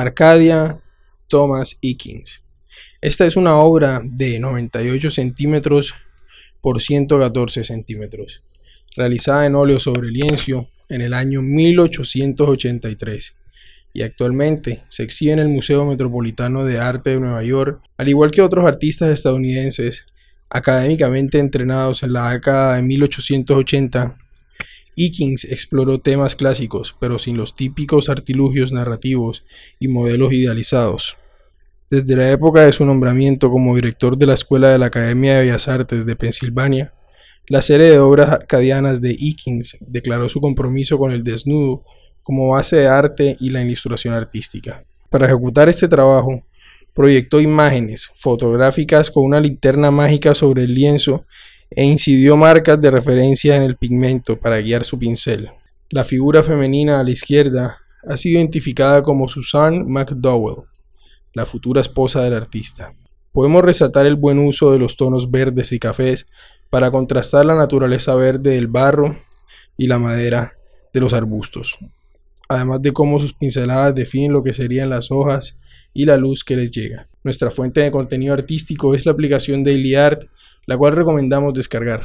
Arcadia Thomas Eakins. Esta es una obra de 98 centímetros por 114 centímetros, realizada en óleo sobre lienzo en el año 1883 y actualmente se exhibe en el Museo Metropolitano de Arte de Nueva York, al igual que otros artistas estadounidenses académicamente entrenados en la década de 1880 Eakins exploró temas clásicos, pero sin los típicos artilugios narrativos y modelos idealizados. Desde la época de su nombramiento como director de la Escuela de la Academia de Bellas Artes de Pensilvania, la serie de obras arcadianas de Eakins declaró su compromiso con el desnudo como base de arte y la ilustración artística. Para ejecutar este trabajo, proyectó imágenes fotográficas con una linterna mágica sobre el lienzo e incidió marcas de referencia en el pigmento para guiar su pincel. La figura femenina a la izquierda ha sido identificada como Susan McDowell, la futura esposa del artista. Podemos resaltar el buen uso de los tonos verdes y cafés para contrastar la naturaleza verde del barro y la madera de los arbustos, además de cómo sus pinceladas definen lo que serían las hojas y la luz que les llega. Nuestra fuente de contenido artístico es la aplicación Daily Art, la cual recomendamos descargar.